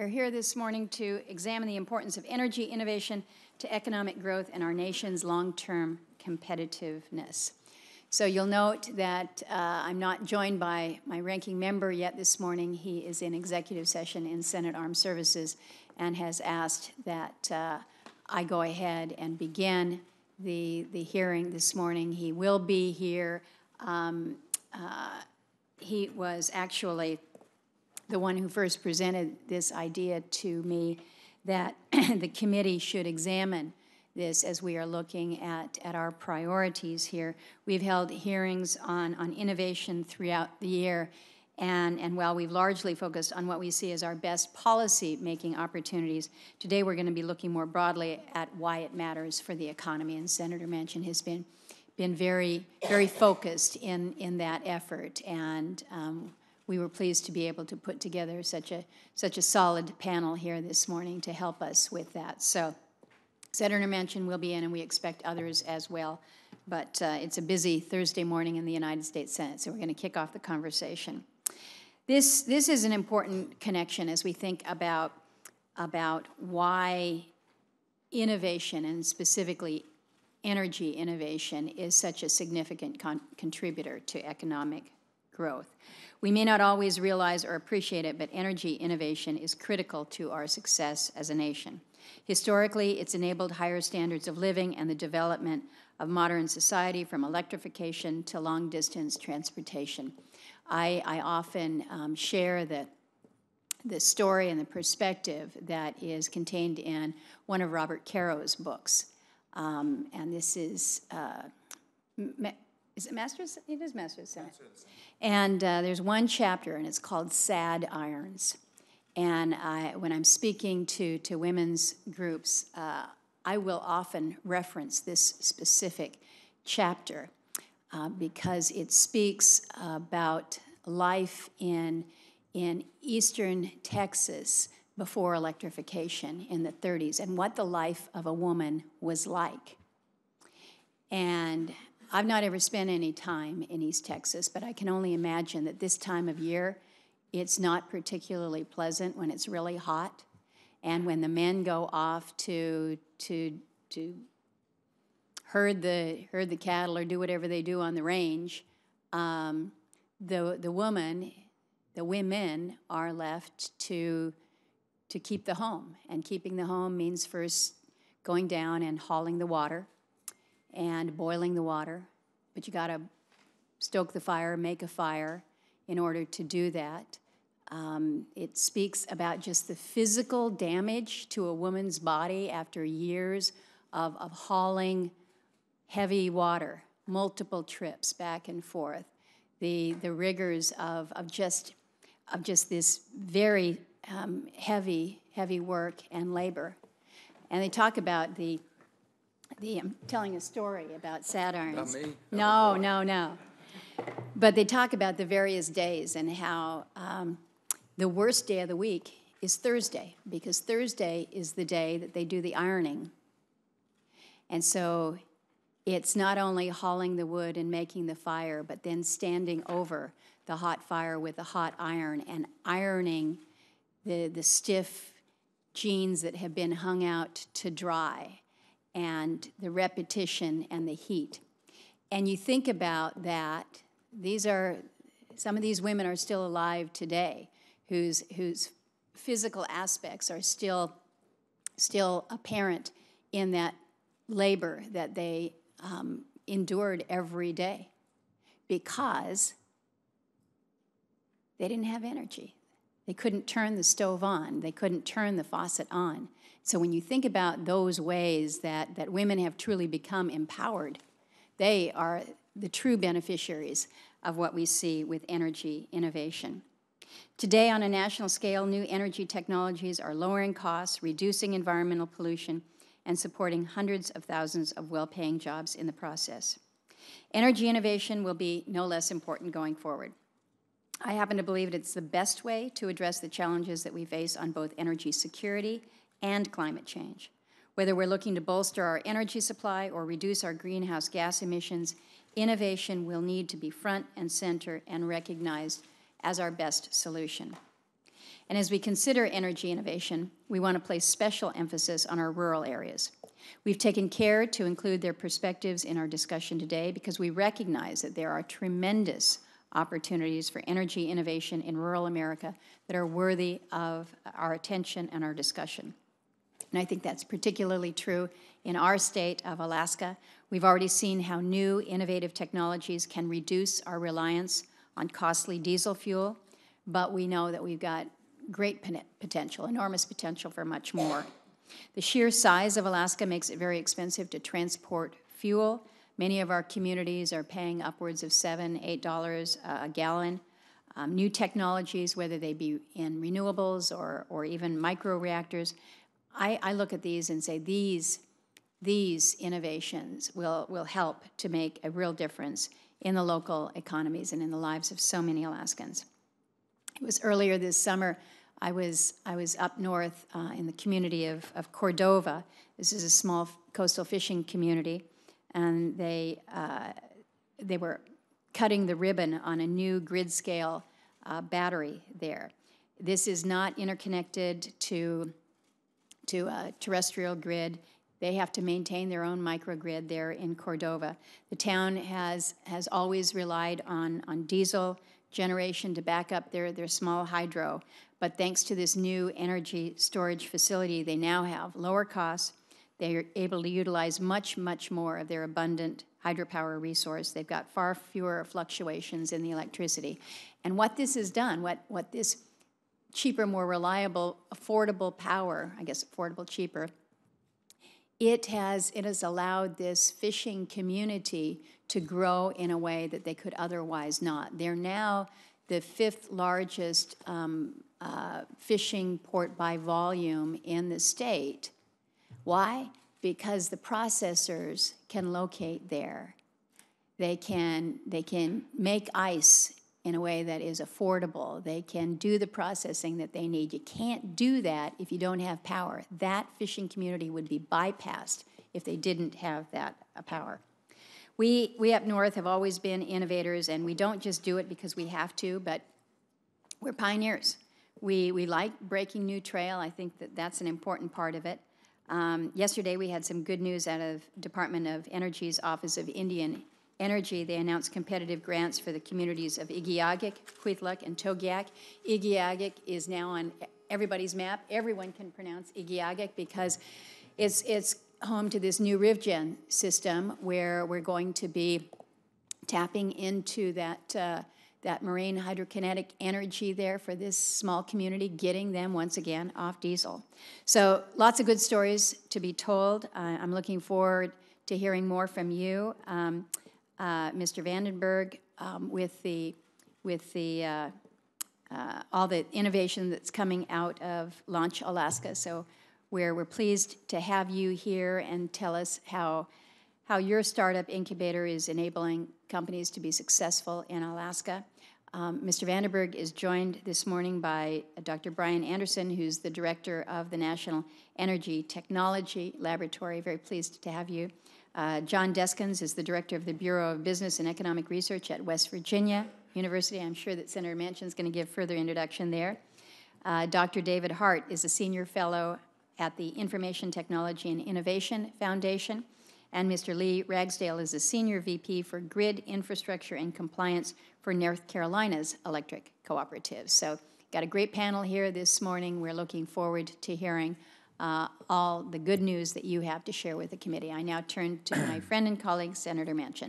We're here this morning to examine the importance of energy innovation to economic growth and our nation's long-term competitiveness. So you'll note that uh, I'm not joined by my ranking member yet this morning. He is in executive session in Senate Armed Services and has asked that uh, I go ahead and begin the, the hearing this morning. He will be here. Um, uh, he was actually the one who first presented this idea to me that the committee should examine this as we are looking at, at our priorities here. We've held hearings on, on innovation throughout the year, and, and while we've largely focused on what we see as our best policy making opportunities, today we're going to be looking more broadly at why it matters for the economy. And Senator Manchin has been, been very, very focused in, in that effort. And um, we were pleased to be able to put together such a such a solid panel here this morning to help us with that. So, Senator Manchin will be in, and we expect others as well. But uh, it's a busy Thursday morning in the United States Senate, so we're going to kick off the conversation. This this is an important connection as we think about about why innovation and specifically energy innovation is such a significant con contributor to economic growth. We may not always realize or appreciate it, but energy innovation is critical to our success as a nation. Historically, it's enabled higher standards of living and the development of modern society from electrification to long distance transportation. I, I often um, share the, the story and the perspective that is contained in one of Robert Caro's books. Um, and this is, uh, is it Masters? It is Masters. Masters. And uh, there's one chapter, and it's called Sad Irons. And I, when I'm speaking to, to women's groups, uh, I will often reference this specific chapter uh, because it speaks about life in, in eastern Texas before electrification in the 30s and what the life of a woman was like. And I've not ever spent any time in East Texas, but I can only imagine that this time of year, it's not particularly pleasant when it's really hot, and when the men go off to to to herd the herd the cattle or do whatever they do on the range. Um, the the woman, the women are left to to keep the home, and keeping the home means first going down and hauling the water and boiling the water, but you got to stoke the fire, make a fire in order to do that. Um, it speaks about just the physical damage to a woman's body after years of, of hauling heavy water, multiple trips back and forth, the, the rigors of, of, just, of just this very um, heavy, heavy work and labor. And they talk about the the, I'm telling a story about sad irons. Not me? No, no, no. But they talk about the various days and how um, the worst day of the week is Thursday, because Thursday is the day that they do the ironing. And so it's not only hauling the wood and making the fire, but then standing over the hot fire with a hot iron and ironing the, the stiff jeans that have been hung out to dry and the repetition and the heat. And you think about that, these are, some of these women are still alive today whose, whose physical aspects are still, still apparent in that labor that they um, endured every day because they didn't have energy. They couldn't turn the stove on, they couldn't turn the faucet on. So when you think about those ways that, that women have truly become empowered, they are the true beneficiaries of what we see with energy innovation. Today, on a national scale, new energy technologies are lowering costs, reducing environmental pollution, and supporting hundreds of thousands of well paying jobs in the process. Energy innovation will be no less important going forward. I happen to believe it's the best way to address the challenges that we face on both energy security and climate change. Whether we're looking to bolster our energy supply or reduce our greenhouse gas emissions, innovation will need to be front and center and recognized as our best solution. And as we consider energy innovation, we want to place special emphasis on our rural areas. We've taken care to include their perspectives in our discussion today because we recognize that there are tremendous opportunities for energy innovation in rural America that are worthy of our attention and our discussion. And I think that's particularly true in our state of Alaska. We've already seen how new innovative technologies can reduce our reliance on costly diesel fuel, but we know that we've got great potential, enormous potential for much more. The sheer size of Alaska makes it very expensive to transport fuel. Many of our communities are paying upwards of seven, eight dollars a gallon. Um, new technologies, whether they be in renewables or, or even microreactors, I, I look at these and say these, these innovations will, will help to make a real difference in the local economies and in the lives of so many Alaskans. It was earlier this summer I was, I was up north uh, in the community of, of Cordova. This is a small coastal fishing community, and they, uh, they were cutting the ribbon on a new grid scale uh, battery there. This is not interconnected to, to a terrestrial grid. They have to maintain their own microgrid there in Cordova. The town has, has always relied on, on diesel generation to back up their, their small hydro. But thanks to this new energy storage facility, they now have lower costs. They are able to utilize much, much more of their abundant hydropower resource. They've got far fewer fluctuations in the electricity. And what this has done, what, what this cheaper, more reliable, affordable power, I guess affordable, cheaper, it has, it has allowed this fishing community to grow in a way that they could otherwise not. They're now the fifth largest um, uh, fishing port by volume in the state. Why? Because the processors can locate there. They can, they can make ice in a way that is affordable. They can do the processing that they need. You can't do that if you don't have power. That fishing community would be bypassed if they didn't have that uh, power. We, we up north have always been innovators, and we don't just do it because we have to, but we're pioneers. We, we like breaking new trail. I think that that's an important part of it. Um, yesterday, we had some good news out of Department of Energy's Office of Indian Energy. They announced competitive grants for the communities of Igiugig, Kwethluk, and Togiak. Igiugig is now on everybody's map. Everyone can pronounce Igiugig because it's, it's home to this new RivGen system where we're going to be tapping into that uh, that marine hydrokinetic energy there for this small community, getting them once again off diesel. So lots of good stories to be told. Uh, I'm looking forward to hearing more from you, um, uh, Mr. Vanderburg, um, with the with the uh, uh, all the innovation that's coming out of Launch Alaska. So we're we're pleased to have you here and tell us how how your startup incubator is enabling companies to be successful in Alaska. Um, Mr. Vanderburg is joined this morning by Dr. Brian Anderson, who's the director of the National Energy Technology Laboratory. Very pleased to have you. Uh, John Deskins is the director of the Bureau of Business and Economic Research at West Virginia University. I'm sure that Senator Manchin is going to give further introduction there. Uh, Dr. David Hart is a senior fellow at the Information Technology and Innovation Foundation and Mr. Lee Ragsdale is a Senior VP for Grid Infrastructure and Compliance for North Carolina's Electric Cooperative. So got a great panel here this morning. We're looking forward to hearing uh, all the good news that you have to share with the committee. I now turn to my friend and colleague, Senator Manchin.